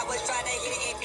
I was trying to hit it.